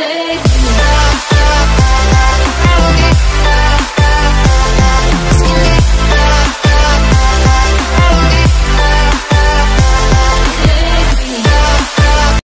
mistakes